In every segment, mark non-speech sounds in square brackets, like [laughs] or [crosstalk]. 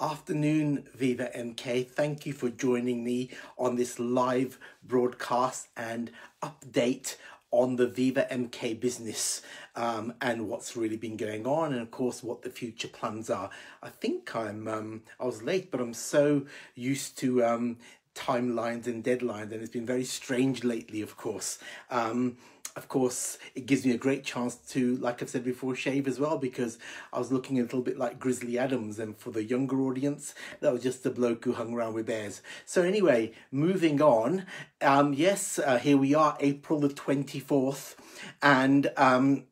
Afternoon, Viva MK. Thank you for joining me on this live broadcast and update on the Viva MK business um, and what's really been going on, and of course, what the future plans are. I think I'm um, I was late, but I'm so used to um, timelines and deadlines, and it's been very strange lately, of course. Of course, it gives me a great chance to, like I've said before, shave as well because I was looking a little bit like Grizzly Adams, and for the younger audience, that was just a bloke who hung around with bears. So anyway, moving on. Um, yes, uh, here we are, April the twenty fourth, and um,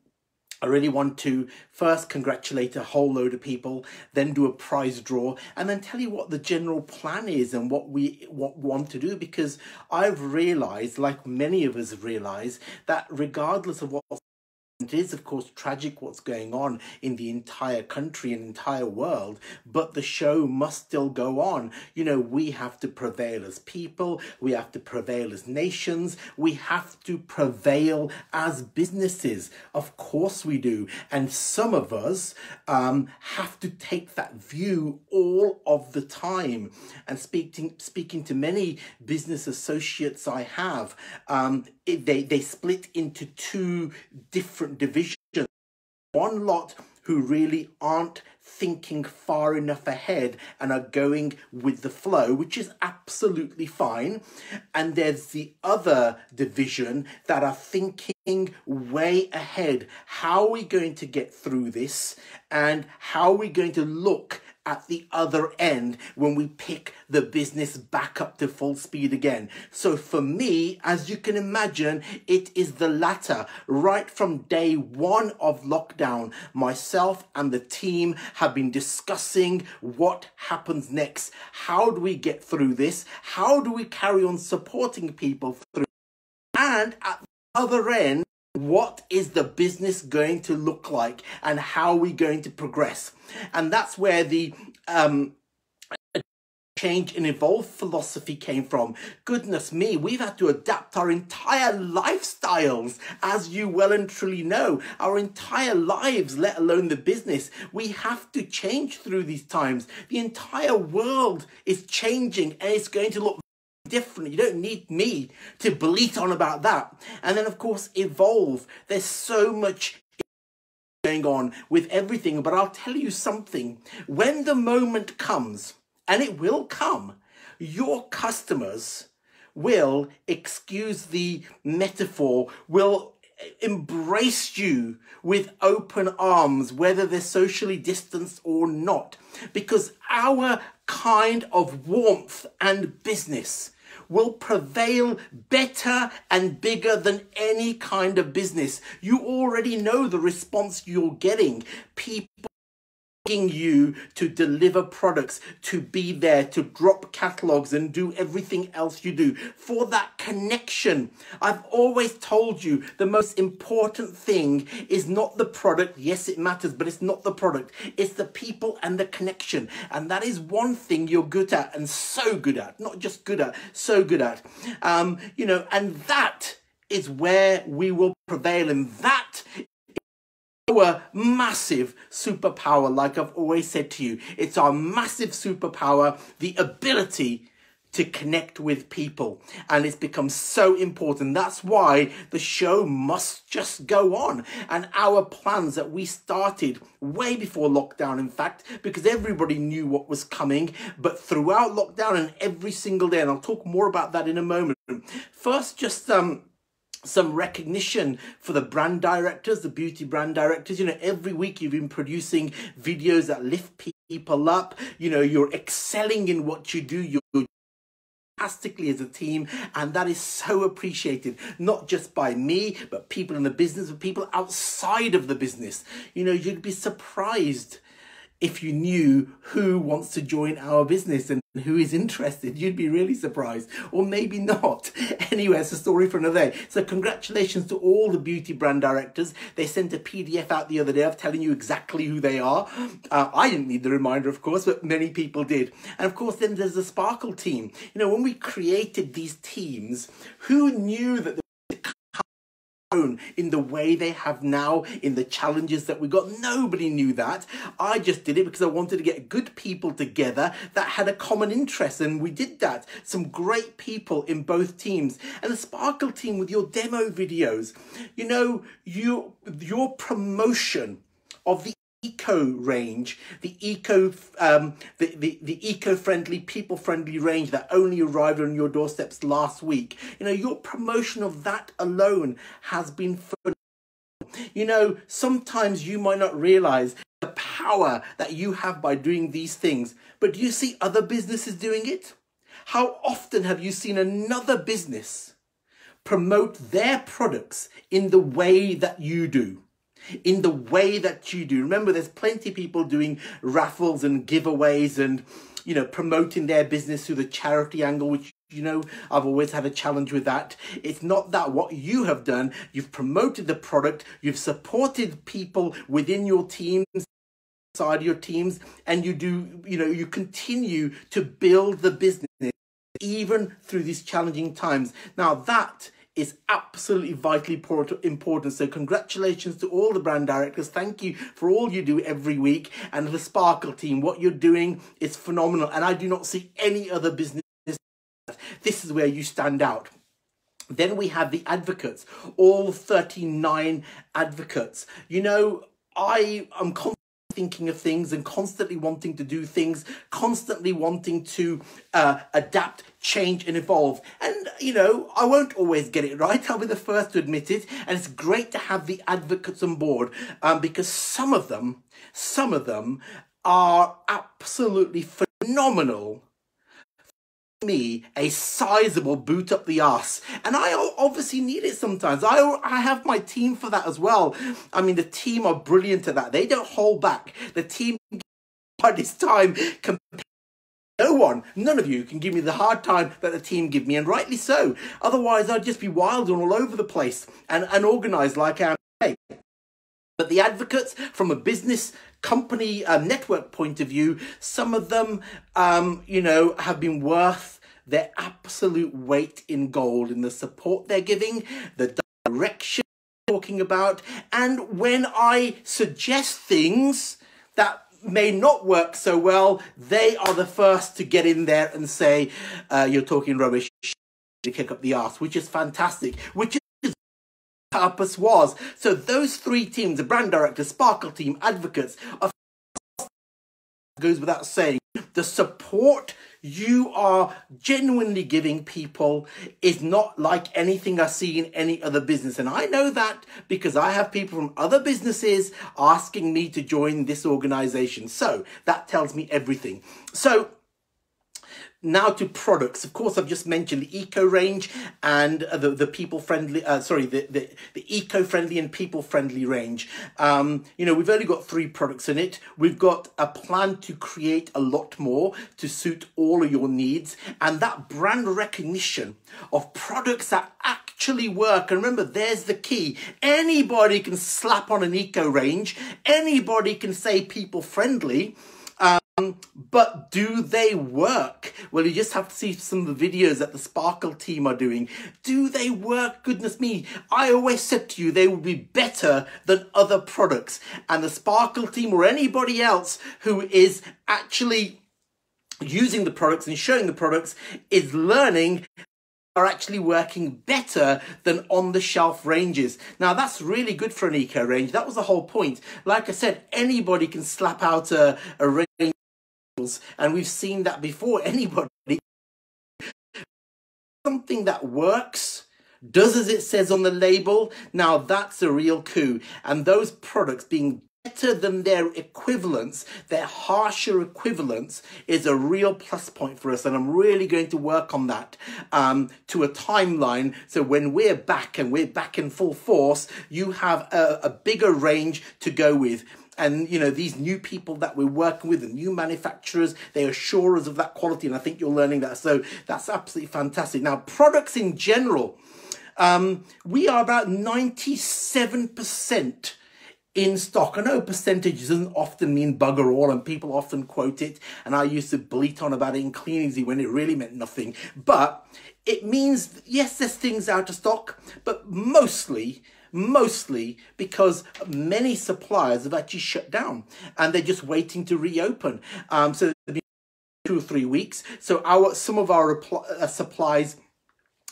I really want to first congratulate a whole load of people, then do a prize draw, and then tell you what the general plan is and what we what want to do because I've realized, like many of us have realized, that regardless of what it is, of course, tragic what's going on in the entire country and entire world, but the show must still go on. You know, we have to prevail as people, we have to prevail as nations, we have to prevail as businesses. Of course, we do. And some of us um, have to take that view all of the time. And speaking, speaking to many business associates I have, um, they, they split into two different divisions. One lot who really aren't thinking far enough ahead and are going with the flow, which is absolutely fine. And there's the other division that are thinking way ahead. How are we going to get through this? And how are we going to look at the other end when we pick the business back up to full speed again. So for me, as you can imagine, it is the latter. Right from day one of lockdown, myself and the team have been discussing what happens next. How do we get through this? How do we carry on supporting people through? And at the other end, what is the business going to look like and how are we going to progress and that's where the um, change and evolve philosophy came from. Goodness me, we've had to adapt our entire lifestyles, as you well and truly know, our entire lives, let alone the business. We have to change through these times. The entire world is changing and it's going to look different. You don't need me to bleat on about that. And then, of course, evolve. There's so much going on with everything. But I'll tell you something. When the moment comes, and it will come, your customers will, excuse the metaphor, will embrace you with open arms, whether they're socially distanced or not, because our kind of warmth and business will prevail better and bigger than any kind of business. You already know the response you're getting. People you to deliver products, to be there, to drop catalogs and do everything else you do for that connection. I've always told you the most important thing is not the product. Yes, it matters, but it's not the product. It's the people and the connection. And that is one thing you're good at and so good at, not just good at, so good at. Um, you know, and that is where we will prevail. And that our massive superpower, like I've always said to you. It's our massive superpower, the ability to connect with people. And it's become so important. That's why the show must just go on. And our plans that we started way before lockdown, in fact, because everybody knew what was coming. But throughout lockdown and every single day, and I'll talk more about that in a moment. First, just um some recognition for the brand directors, the beauty brand directors. You know, every week you've been producing videos that lift people up. You know, you're excelling in what you do. You're fantastically as a team and that is so appreciated not just by me but people in the business but people outside of the business you know you'd be surprised if you knew who wants to join our business and who is interested. You'd be really surprised, or maybe not. [laughs] Anyway, it's a story for another day. So, congratulations to all the beauty brand directors. They sent a PDF out the other day of telling you exactly who they are. Uh, I didn't need the reminder, of course, but many people did. And of course, then there's the Sparkle team. You know, when we created these teams, who knew that in the way they have now in the challenges that we got. Nobody knew that. I just did it because I wanted to get good people together that had a common interest and we did that. Some great people in both teams and the Sparkle team with your demo videos. You know, your, your promotion of the eco range, the eco, um, the, the, the eco-friendly, people-friendly range that only arrived on your doorsteps last week. You know, your promotion of that alone has been phenomenal. You know, sometimes you might not realize the power that you have by doing these things, but do you see other businesses doing it? How often have you seen another business promote their products in the way that you do? In the way that you do. Remember, there's plenty of people doing raffles and giveaways and, you know, promoting their business through the charity angle, which you know, I've always had a challenge with that. It's not that what you have done. You've promoted the product. You've supported people within your teams, side of your teams, and you do, you know, you continue to build the business even through these challenging times. Now that is absolutely vitally important. So congratulations to all the brand directors. Thank you for all you do every week. And the Sparkle team, what you're doing is phenomenal. And I do not see any other business. This is where you stand out. Then we have the advocates, all 39 advocates. You know, I am thinking of things and constantly wanting to do things, constantly wanting to uh, adapt, change, and evolve. And, you know, I won't always get it right. I'll be the first to admit it. And it's great to have the advocates on board um, because some of them, some of them are absolutely phenomenal me a sizable boot up the ass and i obviously need it sometimes. I i have my team for that as well. I mean the team are brilliant at that. They don't hold back. The team by this time no one, none of you can give me the hard time that the team give me, and rightly so. Otherwise, I'd just be wild and all over the place and unorganized like I am. But the advocates, from a business company um, network point of view, some of them, um, you know, have been worth their absolute weight in gold in the support they're giving, the direction talking about, and when I suggest things that may not work so well, they are the first to get in there and say, uh, you're talking rubbish, to kick up the ass, which is fantastic, which is purpose was. So those three teams, the brand director, Sparkle team, advocates, are goes without saying, the support you are genuinely giving people is not like anything I see in any other business. And I know that because I have people from other businesses asking me to join this organization. So that tells me everything. So now to products. Of course, I've just mentioned the eco range and the, the people friendly, uh, sorry, the, the, the eco friendly and people friendly range. Um, you know, we've only got three products in it. We've got a plan to create a lot more to suit all of your needs. And that brand recognition of products that actually work. And remember, there's the key. Anybody can slap on an eco range. Anybody can say people friendly but do they work? Well, you just have to see some of the videos that the Sparkle team are doing. Do they work? Goodness me. I always said to you they would be better than other products. And the Sparkle team or anybody else who is actually using the products and showing the products is learning are actually working better than on the shelf ranges. Now that's really good for an eco range. That was the whole point. Like I said, anybody can slap out a, a range and we've seen that before. Anybody, something that works, does as it says on the label, now that's a real coup. And those products being better than their equivalents, their harsher equivalents, is a real plus point for us. And I'm really going to work on that um, to a timeline. So when we're back and we're back in full force, you have a, a bigger range to go with and you know these new people that we're working with the new manufacturers they assure us of that quality and i think you're learning that so that's absolutely fantastic now products in general um, we are about 97% in stock. I know percentage doesn't often mean bugger all, and people often quote it, and I used to bleat on about it in Kleeneze when it really meant nothing. But it means, yes, there's things out of stock, but mostly mostly because many suppliers have actually shut down and they're just waiting to reopen. Um, so two or three weeks. So our some of our uh, supplies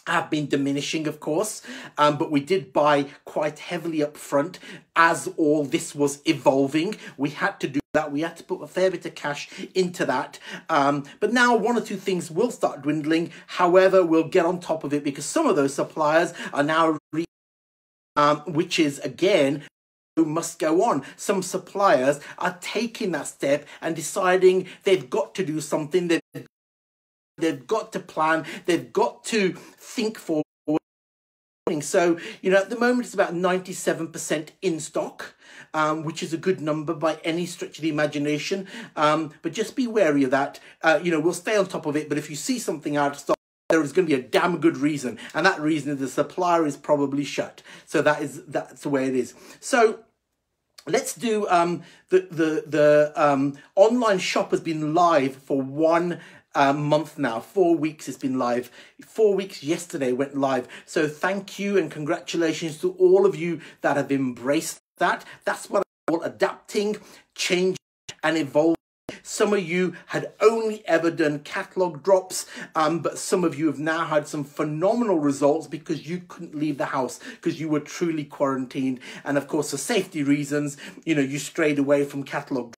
have been diminishing, of course, um, but we did buy quite heavily up front as all this was evolving. We had to do that. We had to put a fair bit of cash into that. Um, but now one or two things will start dwindling. However, we'll get on top of it because some of those suppliers are now, um, which is again, must go on. Some suppliers are taking that step and deciding they've got to do something. They've They've got to plan. They've got to think forward. So, you know, at the moment it's about 97% in stock, um, which is a good number by any stretch of the imagination. Um, but just be wary of that. Uh, you know, we'll stay on top of it. But if you see something out of stock, there is going to be a damn good reason. And that reason is the supplier is probably shut. So that is, that's the way it is. So, Let's do um, the the the um, online shop has been live for one uh, month now. Four weeks it's been live. Four weeks yesterday went live. So thank you and congratulations to all of you that have embraced that. That's what I call adapting, changing, and evolving. Some of you had only ever done catalog drops, um, but some of you have now had some phenomenal results because you couldn't leave the house because you were truly quarantined. And of course, for safety reasons, you know, you strayed away from catalog.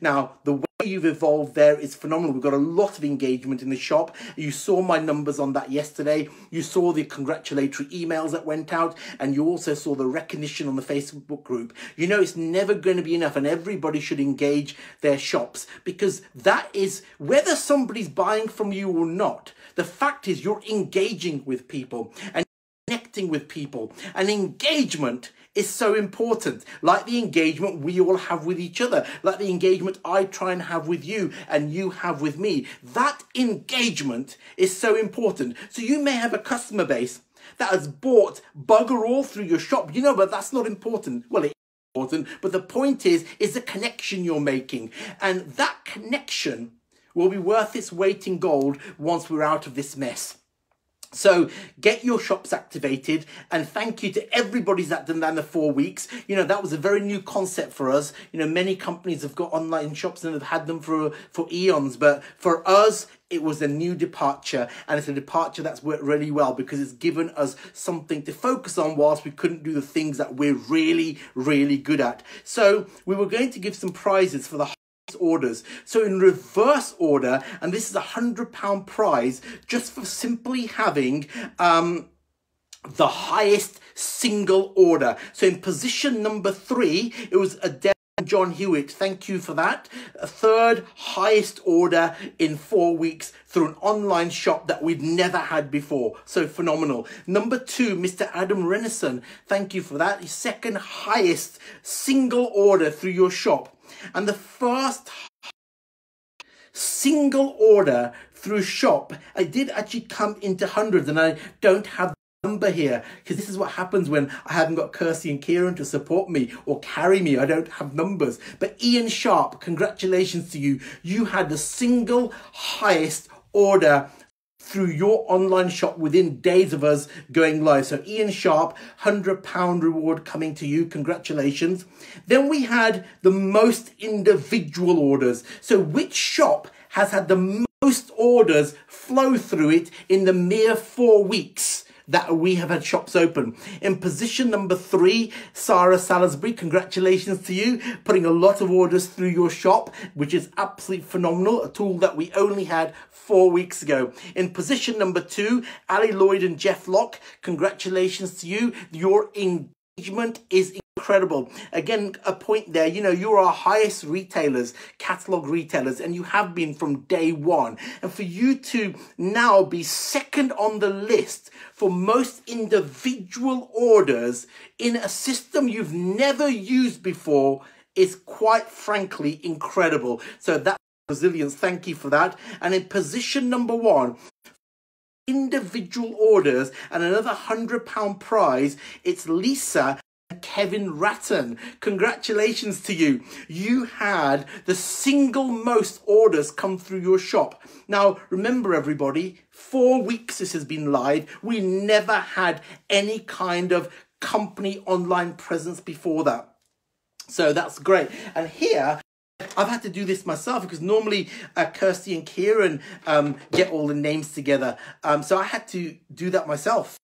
Now, the way you've evolved there is phenomenal. We've got a lot of engagement in the shop. You saw my numbers on that yesterday. You saw the congratulatory emails that went out, and you also saw the recognition on the Facebook group. You know, it's never going to be enough, and everybody should engage their shops because that is whether somebody's buying from you or not. The fact is, you're engaging with people and connecting with people, and engagement is so important. Like the engagement we all have with each other, like the engagement I try and have with you and you have with me. That engagement is so important. So you may have a customer base that has bought bugger all through your shop, you know, but that's not important. Well, it is important, but the point is, is the connection you're making. And that connection will be worth its weight in gold once we're out of this mess. So get your shops activated and thank you to everybody that's done that in the four weeks. You know, that was a very new concept for us. You know, many companies have got online shops and have had them for, for eons, but for us, it was a new departure and it's a departure that's worked really well because it's given us something to focus on whilst we couldn't do the things that we're really, really good at. So we were going to give some prizes for the orders. So in reverse order, and this is a hundred pound prize just for simply having um, the highest single order. So in position number three, it was a John Hewitt, thank you for that. A third highest order in four weeks through an online shop that we'd never had before. So phenomenal. Number two, Mr. Adam Renison, thank you for that. Second highest single order through your shop. And the first single order through shop, I did actually come into hundreds and I don't have the number here because this is what happens when I haven't got Kirsty and Kieran to support me or carry me. I don't have numbers. But Ian Sharp, congratulations to you. You had the single highest order through your online shop within days of us going live. So Ian Sharp, £100 reward coming to you. Congratulations. Then we had the most individual orders. So which shop has had the most orders flow through it in the mere four weeks? That we have had shops open. In position number three, Sarah Salisbury, congratulations to you, putting a lot of orders through your shop, which is absolutely phenomenal, a tool that we only had four weeks ago. In position number two, Ali Lloyd and Jeff Locke, congratulations to you. Your engagement is incredible. Again, a point there, you know, you're our highest retailers, catalog retailers, and you have been from day one. And for you to now be second on the list for most individual orders in a system you've never used before is quite frankly incredible. So that resilience, thank you for that. And in position number one, individual orders and another hundred pound prize, it's Lisa Kevin Ratton. Congratulations to you. You had the single most orders come through your shop. Now, remember everybody, four weeks this has been live. We never had any kind of company online presence before that. So that's great. And here, I've had to do this myself because normally uh, Kirsty and Kieran um, get all the names together. Um, so I had to do that myself.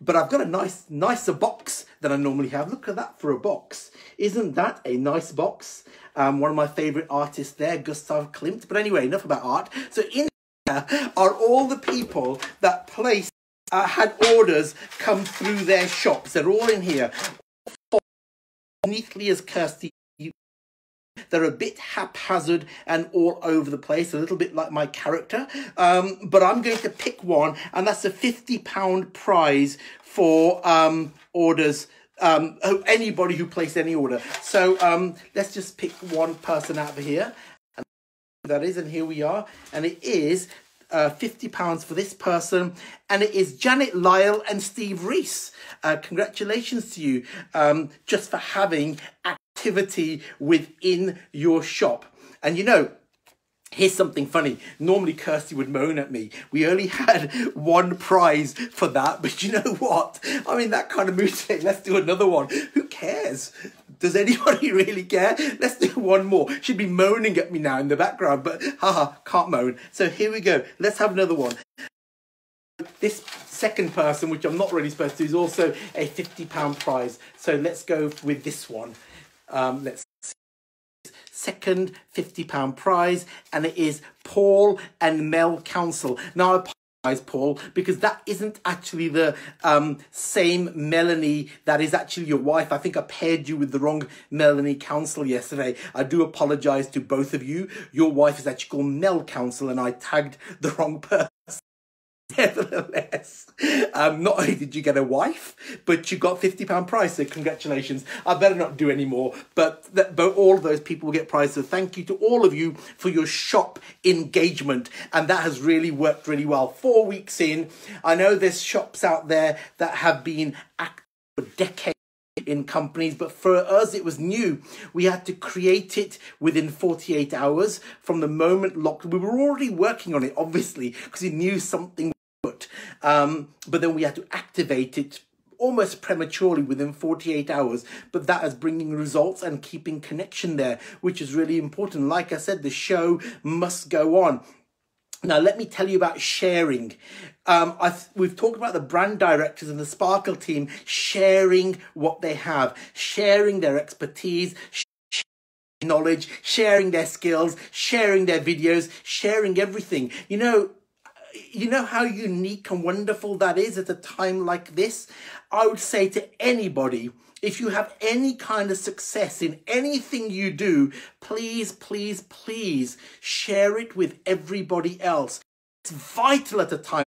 But I've got a nice, nicer box than I normally have. Look at that for a box. Isn't that a nice box? Um, one of my favourite artists there, Gustav Klimt. But anyway, enough about art. So in here are all the people that placed, uh, had orders come through their shops. They're all in here. Neatly as Kirsty they're a bit haphazard and all over the place, a little bit like my character. Um, but I'm going to pick one, and that's a £50 prize for um, orders. Um, anybody who placed any order. So um, let's just pick one person out of here. And that is, and here we are. And it is uh, £50 for this person, and it is Janet Lyle and Steve Reese. Uh, congratulations to you um, just for having activity within your shop. And you know, Here's something funny. Normally, Kirsty would moan at me. We only [laughs] had one prize for that, but you know what? I mean, that kind of moves it. Let's do another one. Who cares? Does anybody [laughs] really care? Let's do one more. She'd be moaning at me now in the background, but haha, can't moan. So here we go. Let's have another one. This second person, which I'm not really supposed to, is also a £50 prize. So let's go with this one. Um, let's see, second £50 prize, and it is Paul and Mel Council. Now, I apologize, Paul, because that isn't actually the um, same Melanie that is actually your wife. I think I paired you with the wrong Melanie Council yesterday. I do apologize to both of you. Your wife is actually called Mel Council, and I tagged the wrong person. [laughs] Nevertheless, um, not only did you get a wife, but you got £50 prize, so congratulations. I better not do any more, but, that, but all of those people will get prizes. So thank you to all of you for your shop engagement, and that has really worked really well. Four weeks in, I know there's shops out there that have been active for decades in companies, but for us it was new. We had to create it within 48 hours from the moment locked. We were already working on it, obviously, because we knew something. Um, but then we had to activate it almost prematurely within 48 hours but that is bringing results and keeping connection there which is really important like i said the show must go on now, let me tell you about sharing. Um, we've talked about the brand directors and the Sparkle team sharing what they have, sharing their expertise, knowledge, sharing their skills, sharing their videos, sharing everything. You know, you know how unique and wonderful that is at a time like this? I would say to anybody, if you have any kind of success in anything you do, please, please, please share it with everybody else. It's vital at a time.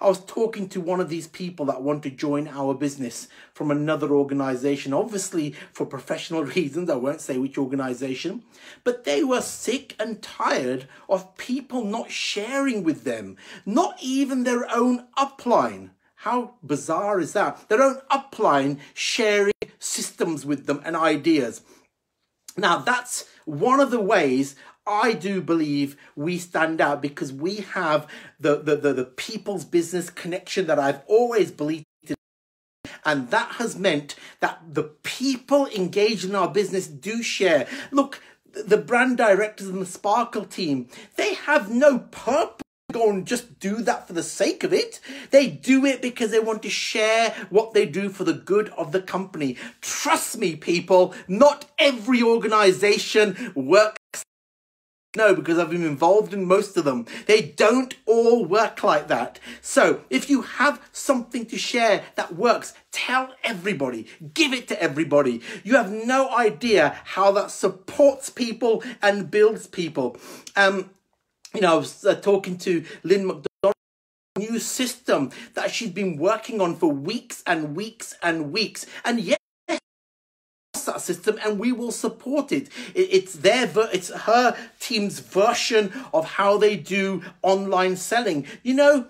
I was talking to one of these people that want to join our business from another organization, obviously for professional [laughs] reasons. I won't say which organization, but they were sick and tired of people not sharing with them, not even their own upline. How bizarre is that? Their own upline sharing systems with them and ideas. Now, that's one of the ways I do believe we stand out because we have the, the, the, the people's business connection that I've always believed in. And that has meant that the people engaged in our business do share. Look, the brand directors and the Sparkle team, they have no purpose go and just do that for the sake of it. They do it because they want to share what they do for the good of the company. Trust me, people, not every organization works. No, because I've been involved in most of them. They don't all work like that. So if you have something to share that works, tell everybody, give it to everybody. You have no idea how that supports people and builds people. Um, you know, I was uh, talking to Lynn McDonald new system that she's been working on for weeks and weeks and weeks and yet that system and we will support it. It's their, it's her team's version of how they do online selling. You know,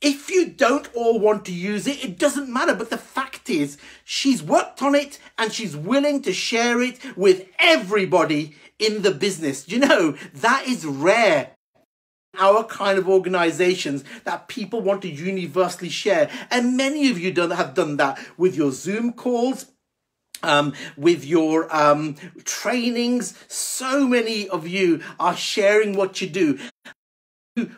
if you don't all want to use it, it doesn't matter. But the fact is, she's worked on it and she's willing to share it with everybody in the business. You know, that is rare our kind of organizations that people want to universally share. And many of you have done that with your Zoom calls, um, with your um, trainings. So many of you are sharing what you do.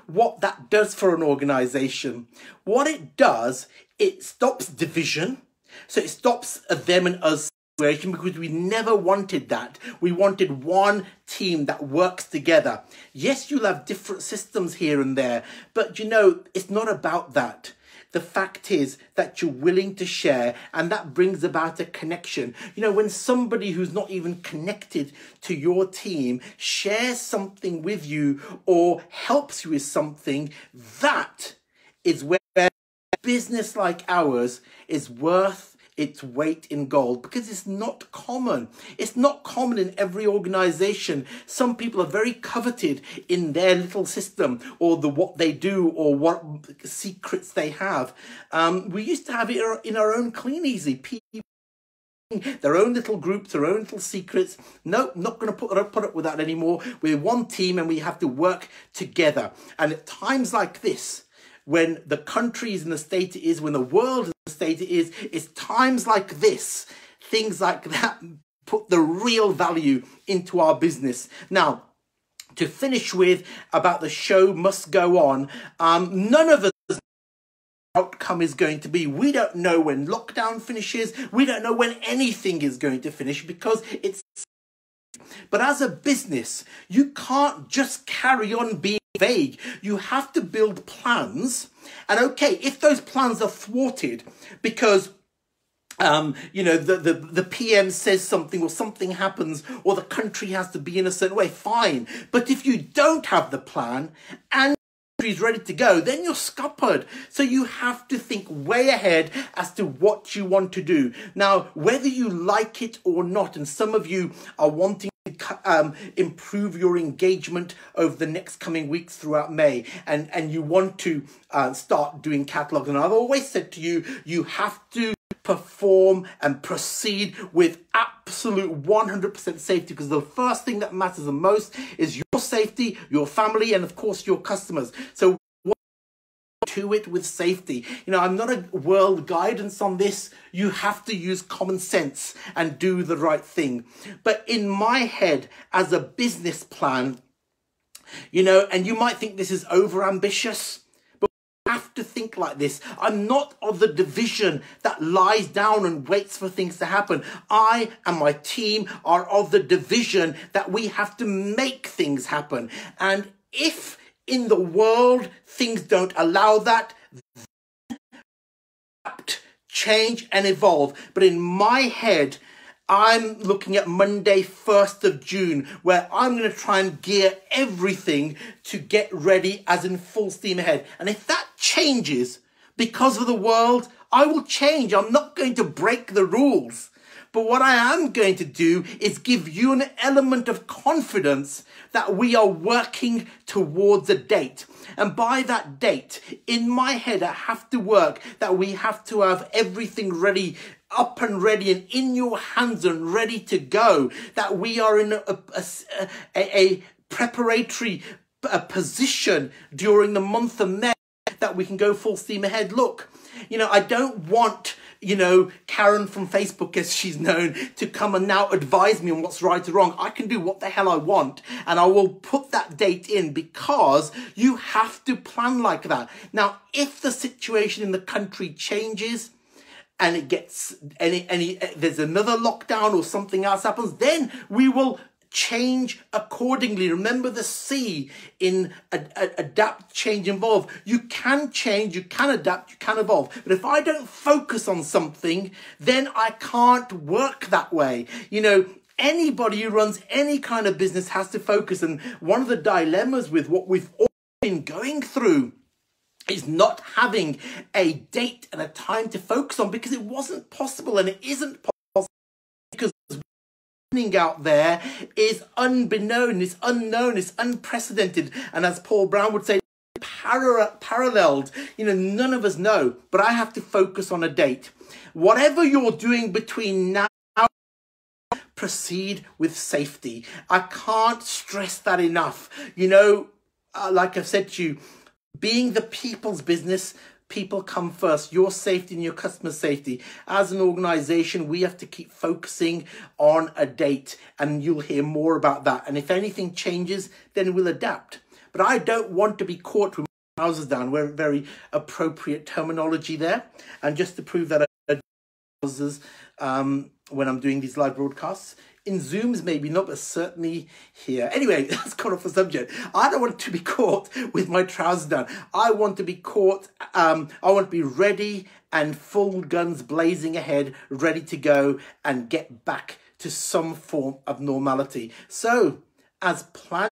What that does for an organization. What it does, it stops division. So it stops them and us situation because we never wanted that. We wanted one team that works together. Yes, you'll have different systems here and there, but you know, it's not about that. The fact is that you're willing to share, and that brings about a connection. You know, when somebody who's not even connected to your team shares something with you or helps you with something, that is where business like ours is worth its weight in gold because it's not common. It's not common in every organization. Some people are very coveted in their little system or the what they do or what secrets they have. Um, we used to have it in our own Kleeneze. People their own little groups, their own little secrets. No, not going to put, put up with that anymore. We're one team and we have to work together. And at times like this, when the country is in the state it is, when the world state is, it's times like this, things like that put the real value into our business. Now, to finish with about the show must go on, um, none of us outcome is going to be. We don't know when lockdown finishes. We don't know when anything is going to finish because it's. But as a business, you can't just carry on being vague. You have to build plans. And okay, if those plans are thwarted because um, you know, the, the, the PM says something or something happens or the country has to be in a certain way, fine. But if you don't have the plan and is ready to go, then you're scuppered. So you have to think way ahead as to what you want to do. Now, whether you like it or not, and some of you are wanting um, improve your engagement over the next coming weeks throughout May, and and you want to uh, start doing catalogs. And I've always said to you, you have to perform and proceed with absolute 100% safety because the first thing that matters the most is your safety, your family, and of course your customers. So to it with safety. You know, I'm not a world guidance on this. You have to use common sense and do the right thing. But in my head, as a business plan, you know, and you might think this is over ambitious. have to think like this. I'm not of the division that lies down and waits for things to happen. I and my team are of the division that we have to make things happen. And if in the world things don't allow that, change and evolve. But in my head, I'm looking at Monday, 1st of June, where I'm going to try and gear everything to get ready as in full steam ahead. And if that changes because of the world, I will change. I'm not going to break the rules. But what I am going to do is give you an element of confidence that we are working towards a date. And by that date, in my head, I have to work that we have to have everything ready up and ready and in your hands and ready to go. That we are in a, a, a, a preparatory a position during the month of May that we can go full steam ahead. Look, you know, I don't want you know, Karen from Facebook, as she's known, to come and now advise me on what's right or wrong. I can do what the hell I want and I will put that date in because you have to plan like that. Now, if the situation in the country changes, and it gets any any there's another lockdown or something else happens then we will change accordingly. Remember the C in adapt, change, evolve. You can change, you can adapt, you can evolve. But if I don't focus on something, then I can't work that way. You know, anybody who runs any kind of business has to focus. And one of the dilemmas with what we've all been going through is not having a date and a time to focus on because it wasn't possible and it isn't possible out there is unbeknown, it's unknown, it's unprecedented. And as Paul Brown would say, para- paralleled. You know, none of us know, but I have to focus on a date. Whatever you're doing between now proceed with safety. I can't stress that enough. You know, uh, like I've said to you, being the people's business, people come first. Your safety and your customer safety. As an organization, we have to keep focusing on a date, and you'll hear more about that. And if anything changes, then we'll adapt. But I don't want to be caught with trousers down. We're very appropriate terminology there. And just to prove that trousers um, when I'm doing these live broadcasts, in Zooms, maybe not, but certainly here. Anyway, [laughs] that's got off the subject. I don't want to be caught with my trousers down. I want to be caught, um, I want to be ready and full guns blazing ahead, ready to go and get back to some form of normality. So, as planning,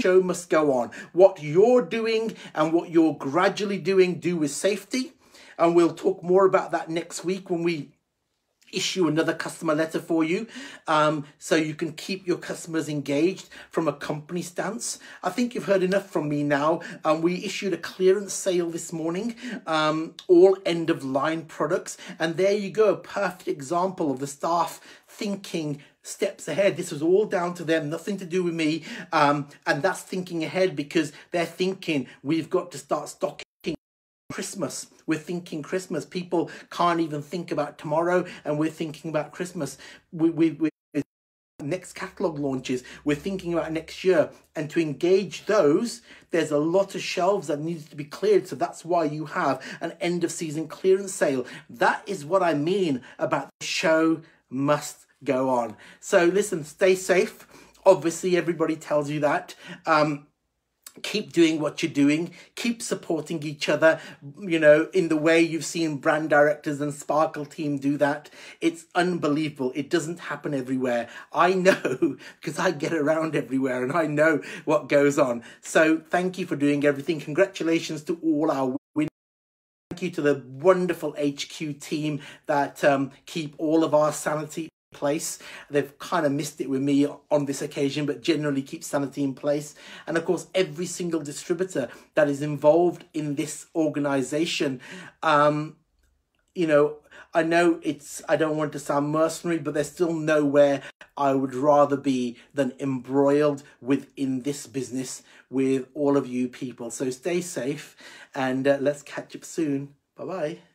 show must go on. What you're doing and what you're gradually doing, do with safety. And we'll talk more about that next week when we issue another customer letter for you um, so you can keep your customers engaged from a company stance. I think you've heard enough from me now. Um, we issued a clearance sale this morning, um, all end of line products. And there you go, a perfect example of the staff thinking steps ahead. This was all down to them, nothing to do with me. Um, and that's thinking ahead because they're thinking we've got to start stocking Christmas. We're thinking Christmas. People can't even think about tomorrow, and we're thinking about Christmas. We, we, we next catalog launches. We're thinking about next year. And to engage those there's a lot of shelves that needs to be cleared. So that's why you have an end of season clearance sale. That is what i mean about the show must go on. So listen stay safe. Obviously everybody tells you that. Um keep doing what you're doing keep supporting each other you know in the way you've seen brand directors and sparkle team do that. It's unbelievable. It doesn't happen everywhere. I know [laughs] because i get around everywhere and i know what goes on. So thank you for doing everything. Congratulations to all our winners thank you to the wonderful hq team that um, keep all of our sanity place. They've kind of missed it with me on this occasion, but generally keep sanity in place. And of course, every single distributor that is involved in this organization, um, you know, I know it's, I don't want to sound mercenary, but there's still nowhere I would rather be than embroiled within this business with all of you people. So stay safe and uh, let's catch up soon. Bye bye.